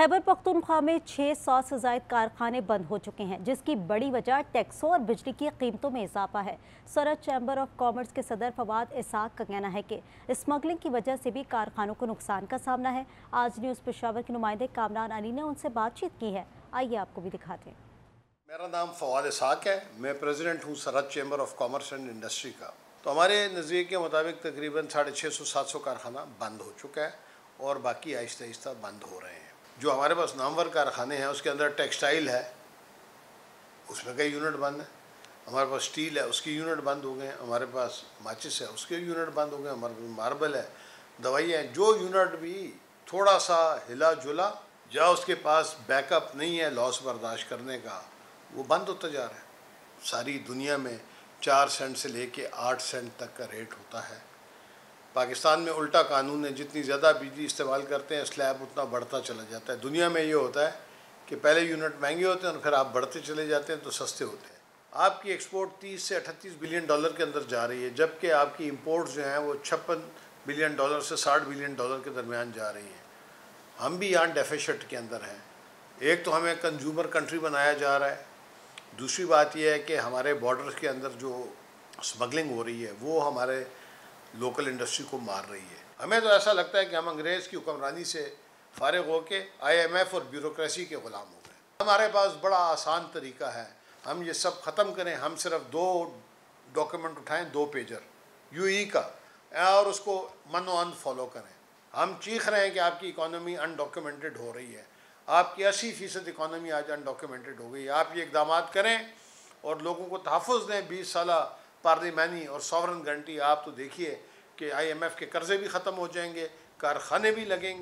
खैबर पख्तूनख्वा में छः सौ से जायद कारखाने बंद हो चुके हैं, जिसकी बड़ी वजह टैक्सों और बिजली की कीमतों में इजाफा है। सरद चैम्बर ऑफ़ कॉमर्स के सदर फवाद इसाक का कहना है कि स्मगलिंग की वजह से भी कारखानों को नुकसान का सामना है। आज न्यूज़ पेशावर के नुमाइंदे कामरान अली ने उनसे बातचीत की है। आइए आपको भी दिखाते हैं। मेरा नाम फवाद इसाक है। मैं प्रेसिडेंट हूँ Sarhad chamber of commerce and industry का। तो हमारे नज़रिए के मुताबिक तकरीबन साढ़े छः सौ, सात सौ कारखाना बंद हो चुका है और बाकी आहिस्ता आहिस्ता बंद हो रहे हैं। जो हमारे पास नामवर कारखाने हैं, उसके अंदर टेक्सटाइल है, उसमें कई यूनिट बंद हैं। हमारे पास स्टील है, उसकी यूनिट बंद हो गए हैं। हमारे पास माचिस है, उसके यूनिट बंद हो गए हमारे पास मार्बल है, दवाइयाँ हैं, जो यूनिट भी थोड़ा सा हिला जुला या उसके पास बैकअप नहीं है लॉस बर्दाश्त करने का, वो बंद होता जा रहा है। सारी दुनिया में चार सेंट से लेके आठ सेंट तक का रेट होता है। पाकिस्तान में उल्टा कानून है, जितनी ज़्यादा बिजली इस्तेमाल करते हैं, स्लैब उतना बढ़ता चला जाता है। दुनिया में ये होता है कि पहले यूनिट महँगे होते हैं और फिर आप बढ़ते चले जाते हैं तो सस्ते होते हैं। आपकी एक्सपोर्ट 30 से 38 बिलियन डॉलर के अंदर जा रही है, जबकि आपकी इंपोर्ट जो हैं, वो छप्पन बिलियन डॉलर से 60 बिलियन डॉलर के दरमियान जा रही हैं। हम भी यहाँ डेफिशट के अंदर हैं। एक तो हमें कंज्यूमर कंट्री बनाया जा रहा है। दूसरी बात यह है कि हमारे बॉर्डर के अंदर जो स्मगलिंग हो रही है, वो हमारे लोकल इंडस्ट्री को मार रही है। हमें तो ऐसा लगता है कि हम अंग्रेज़ की हुक्मरानी से फारग होकर आईएमएफ और ब्यूरोक्रेसी के ग़ुलाम हो गए। हमारे पास बड़ा आसान तरीका है। हम ये सब ख़त्म करें। हम सिर्फ़ दो डॉक्यूमेंट उठाएँ, दो पेजर यूई का, और उसको मनो अन फॉलो करें। हम चीख रहे हैं कि आपकी इकोनॉमी अनडॉक्यूमेंटेड हो रही है। आपकी अस्सी फ़ीसद इकानमी आज अनडॉक्यूमेंटेड हो गई आप ये इकदाम करें और लोगों को तहफ़ दें। बीस साल पार्लिमानी और सॉवरन गारंटी, आप तो देखिए कि आईएमएफ के कर्ज़े भी ख़त्म हो जाएँगे, कारखाने भी लगेंगे।